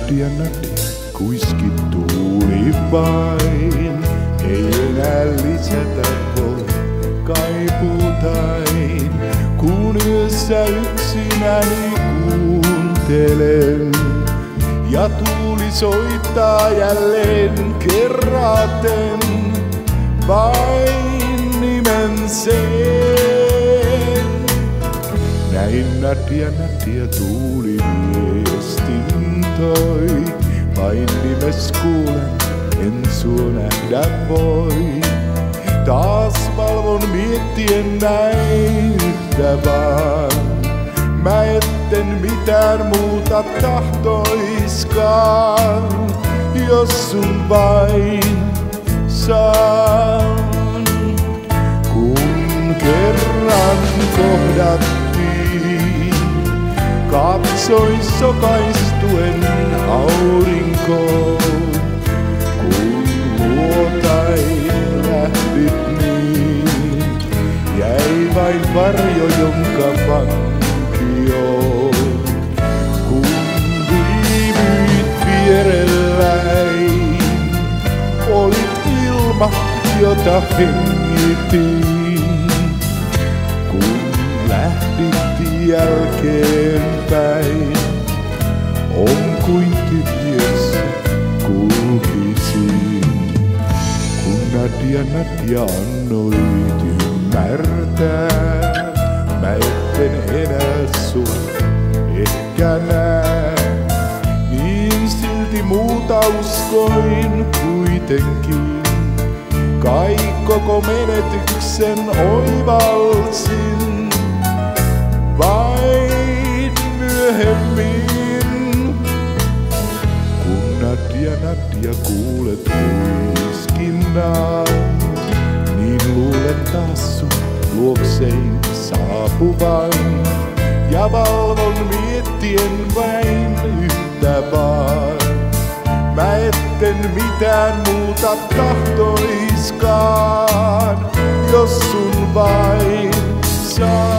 nättiä nättiä, kuiski tuuli vain. Ei enää lisätä voi kaiputain, kun yössä yksinäni kuuntelen. Ja tuuli soittaa jälleen kerraten, vain nimen sen. Nadia Nadia tuuli viestin toi, vain nimes kuulen, en sua nähdä voi. Taas valvon miettien näitä vaan. Mä etten mitään muuta tahtoiskaan, jos sun vain saan. Kun kerran kohdattiin, katsoin sokaistuen aurinkoon. Kun luotain lähdyt niin, jäi vain varjo, jonka vankio. Kun viivyit vierelläin, olit ilma, jota hengitin. Kun lähdit jälkeenpäin, tyhjössä kulkisin. Kun Nadia Nadia annoit ymmärtää, mä etten enää sua ehkä näe. Niin silti muuta uskoin kuitenkin. Kai koko menetyksen oivalsin vain Nadia Nadia kuulet huiskinnaa, niin luulen taas sun luoksein saapuvan. Ja valvon miettien vain yhtä vaan. Mä etten mitään muuta tahtoiskaan, jos sun vain saa.